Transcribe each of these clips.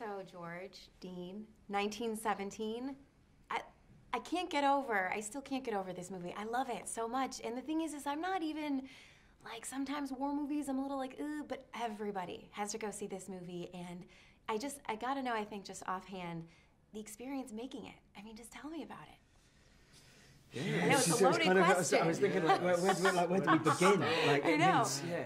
So, George, Dean, 1917. I, I can't get over, I still can't get over this movie. I love it so much. And the thing is, is I'm not even, like, sometimes war movies, I'm a little like, ooh, but everybody has to go see this movie. And I just, I gotta know, I think, just offhand, the experience making it. I mean, just tell me about it. Yeah, I know, it's a loaded kind of- I was- question. I was thinking, like, where, where, do we- like, where do we begin? Like, I it know. means- yeah.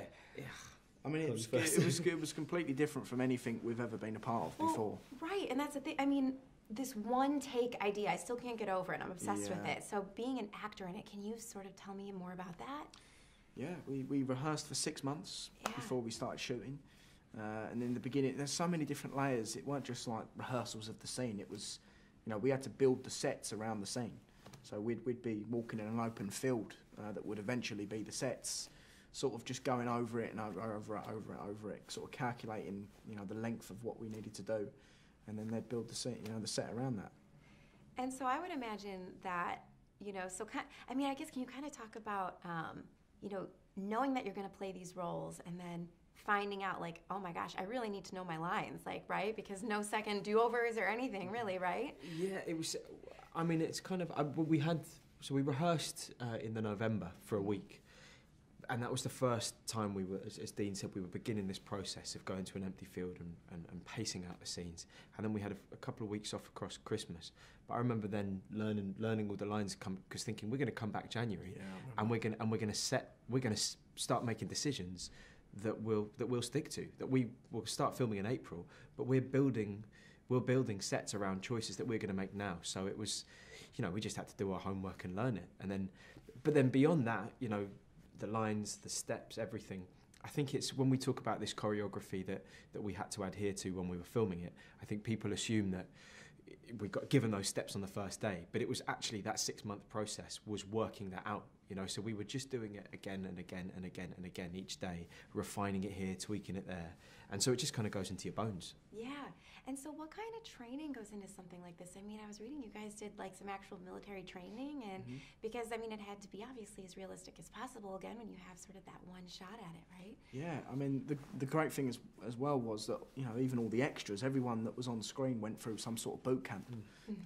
Yeah. I mean, it was, Comes it was it was completely different from anything we've ever been a part of Well, before. Right, and that's the thing. I mean, this one take idea, I still can't get over it. I'm obsessed with it. So, being an actor in it, can you sort of tell me more about that? Yeah, we, we rehearsed for six months Yeah. before we started shooting. Uh, and in the beginning, there's so many different layers. It weren't just like rehearsals of the scene. It was, you know, we had to build the sets around the scene. So we'd, we'd be walking in an open field uh, that would eventually be the sets, sort of just going over it and over, over it, over it, over it, sort of calculating, you know, the length of what we needed to do. And then they'd build the set, you know, the set around that. And so, I would imagine that, you know, so kind I mean, I guess, can you kind of talk about, um, you know, knowing that you're going to play these roles and then finding out, like, oh my gosh, I really need to know my lines, like, right? Because no second do overs or anything, really, right? Yeah, it was. I mean, it's kind of. I, we had. So we rehearsed uh, in the November for a week, and that was the first time we were, as, as Dean said, we were beginning this process of going to an empty field and, and, and pacing out the scenes. And then we had a, a couple of weeks off across Christmas. But I remember then learning learning all the lines, come because thinking we're going to come back January, and we're going and we're going to set we're going to start making decisions that we'll that we'll stick to. That we will start filming in April, but we're building we're building sets around choices that we're going to make now. So it was, you know, we just had to do our homework and learn it. And then, but then beyond that, you know, the lines, the steps, everything. I think it's when we talk about this choreography that, that we had to adhere to when we were filming it. I think people assume that we got given those steps on the first day, but it was actually that six month process was working that out. You know, so we were just doing it again and again and again and again each day, refining it here, tweaking it there, and so it just kind of goes into your bones. Yeah. And so, what kind of training goes into something like this? I mean, I was reading you guys did like some actual military training, and Mm-hmm. because I mean, it had to be obviously as realistic as possible. Again, when you have sort of that one shot at it, right? Yeah, I mean the the great thing as as well was that you know even all the extras, everyone that was on screen went through some sort of boot camp.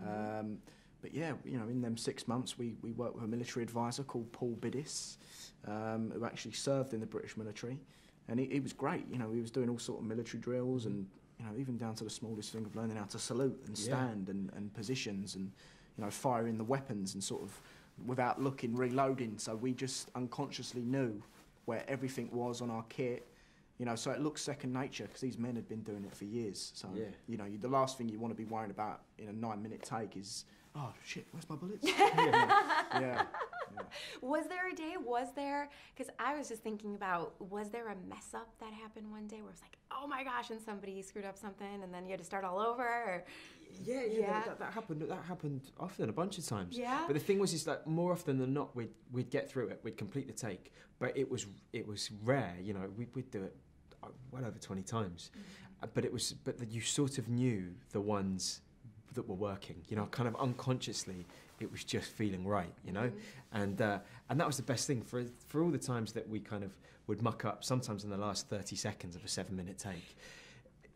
Um, but yeah, you know, in them six months, we, we worked with a military advisor called Paul Biddiss, um, who actually served in the British military, and he, he was great. You know, he was doing all sort of military drills and you know even down to the smallest thing of learning how to salute and Yeah. stand and, and positions and you know firing the weapons and sort of without looking reloading. So we just unconsciously knew where everything was on our kit. You know, so it looks second nature because these men had been doing it for years. So Yeah. you know, you, the last thing you want to be worrying about in a nine-minute take is, oh shit, where's my bullets? yeah, yeah. Was there a day? Was there? Because I was just thinking about, was there a mess up that happened one day where it's like, oh my gosh, and somebody screwed up something, and then you had to start all over? Or, Yeah, yeah, Yeah. That, that, happened. That happened often, a bunch of times. Yeah? But the thing was, is that more often than not, we'd we'd get through it, we'd complete the take. But it was it was rare, you know. We, we'd do it uh, well over twenty times. Uh, but it was, but that you sort of knew the ones that were working. You know, kind of unconsciously, it was just feeling right. You know, mm. and uh, and that was the best thing for for all the times that we kind of would muck up. Sometimes in the last thirty seconds of a seven-minute take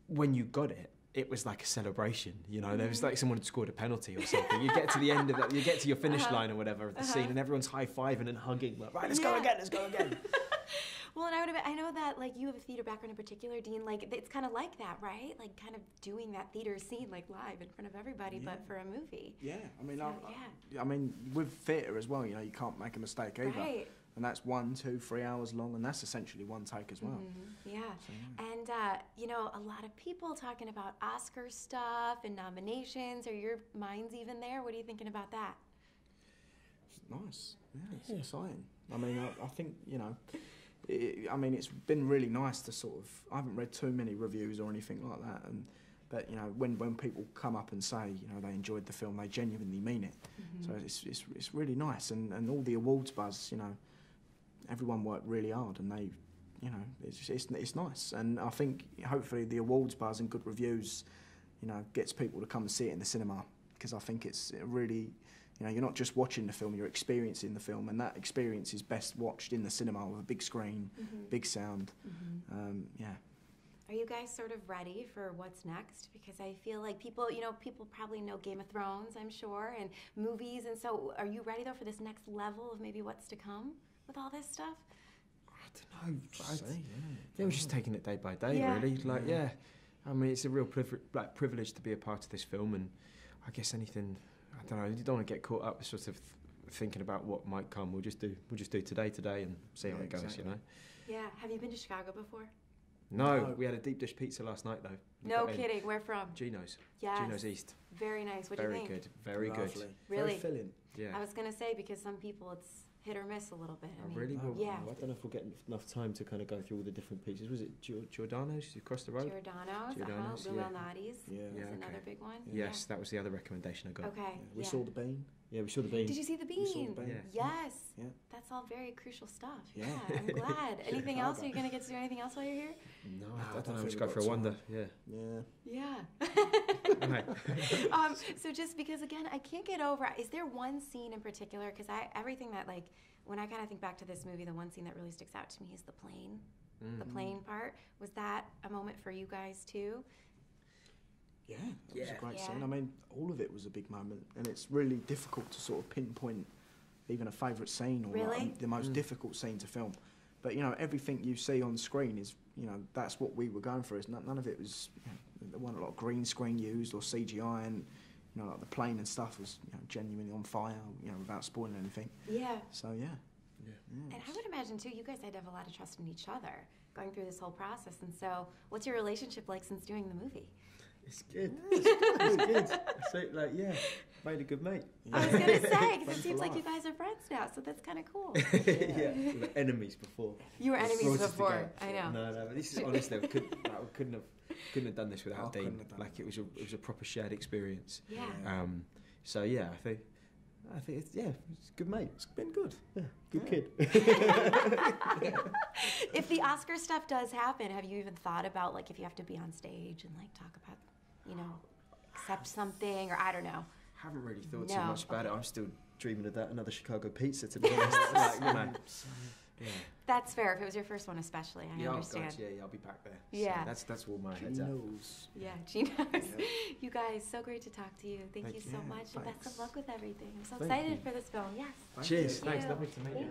when you got it, it was like a celebration. You know, there was mm. like someone had scored a penalty or something. You get to the end of that, you get to your finish uh-huh. line or whatever of the uh-huh. scene, and everyone's high fiving and hugging. Like, right, let's go again, let's go again. well, and I would have, I know that like you have a theater background in particular, Dean. Like it's kind of like that, right? Like kind of doing that theater scene like live in front of everybody, but for a movie. Yeah, I mean, So, I, yeah. I mean, with theatre as well, you know, you can't make a mistake either. Right. And that's one, two, three hours long, and that's essentially one take as well. Yeah. And, uh, you know, a lot of people talking about Oscar stuff and nominations. Are your minds even there? What are you thinking about that? It's nice. Yeah, it's exciting. I mean, I, I think you know, it, I mean, it's been really nice to sort of. I haven't read too many reviews or anything like that, and but you know, when when people come up and say you know they enjoyed the film, they genuinely mean it. Mm-hmm. So it's, it's it's really nice, and and all the awards buzz, you know, everyone worked really hard, and they. You know, it's, it's it's nice, and I think hopefully the awards buzz and good reviews, you know, gets people to come and see it in the cinema because I think it's really, you know, you're not just watching the film, you're experiencing the film, and that experience is best watched in the cinema with a big screen, big sound. Um, yeah. Are you guys sort of ready for what's next? Because I feel like people, you know, people probably know Game of Thrones, I'm sure, and movies. And so, are you ready though for this next level of maybe what's to come with all this stuff? I don't know. I- Say, yeah. Yeah, we're just taking it day by day, Yeah. really. Like, Yeah. yeah. I mean, it's a real privilege, like, privilege to be a part of this film, and I guess anything, I don't know, you don't want to get caught up with sort of thinking about what might come. We'll just do, we'll just do today, today, and see how Yeah, it goes. exactly. You know. Yeah. Have you been to Chicago before? No, No. we had a deep dish pizza last night though. We No got in. kidding. Where from? Gino's. Yes. Gino's East. Very nice. What do Very you think? good. Very Lovely. good. Really? Very filling. Yeah. I was gonna say because some people it's hit or miss a little bit. I Oh, mean, really? Well, Yeah. I don't know if we'll get enough time to kind of go through all the different pieces. Was it Gior- Giordano's across the road? Giordano's, uh-huh. Giordano's, Lou yeah. Yeah. is Yeah, another big one. Yes, that was the other recommendation I got. Okay. Yeah. We yeah. saw the bean. Yeah, we saw the bean. Did you see the We saw bean? the bean. Yeah. Yes. Yeah. That's all very crucial stuff. Yeah. I'm glad. Anything else? Are you gonna get to do anything else while you're here? No, No, I, I I don't don't know. think Just we've go got for a time. wander. Yeah. Yeah. Yeah. Um, so just because again, I can't get over. Is there one scene in particular? Because I everything that like when I kind of think back to this movie, the one scene that really sticks out to me is the plane. The Mm. plane part. Was that a moment for you guys too? Yeah, that was Yeah. a great Yeah. scene. I mean, all of it was a big moment, and it's really difficult to sort of pinpoint even a favourite scene or like, Really? the most Mm. difficult scene to film. But you know, everything you see on screen is, you know, that's what we were going for. Is none, none of it was, you know, there wasn't a lot of green screen used or CGI, and you know, like the plane and stuff was, you know, genuinely on fire, you know, without spoiling anything. Yeah. So yeah, Yeah. yeah And I would imagine too, you guys had to have a lot of trust in each other going through this whole process. And so, what's your relationship like since doing the movie? It's good. It's good. It's good. So, like, yeah, made a good mate. I was gonna say because it seems like you guys are friends now, so that's kind of cool. yeah, we were enemies before. You were We enemies brought before. together. I know. No, no, but this is honestly, we couldn't, like, we couldn't have, couldn't have done this without couldn't Dean. Like, it. it was a, it was a proper shared experience. Yeah. Yeah. Um, so yeah, I think, I think it's yeah, it's good mate. it's been good. Yeah, good Yeah. kid. If the Oscar stuff does happen, have you even thought about like if you have to be on stage and like talk about, you know, accept something or I don't know. I haven't really thought too much about okay. it. I'm still dreaming of that another Chicago pizza to be honest. like, you know, yeah. That's fair. If it was your first one, especially, I yeah, oh understand. God, yeah, yeah, I'll be back there. So Yeah. that's that's all my She head's at. knows. Yeah, Gina. Yeah. You guys, so great to talk to you. Thank, Thank you you. so Yeah, much, and best of luck with everything. I'm so Thank excited you. for this film. Yes. Thank Cheers. you. Thanks. Lovely to meet you.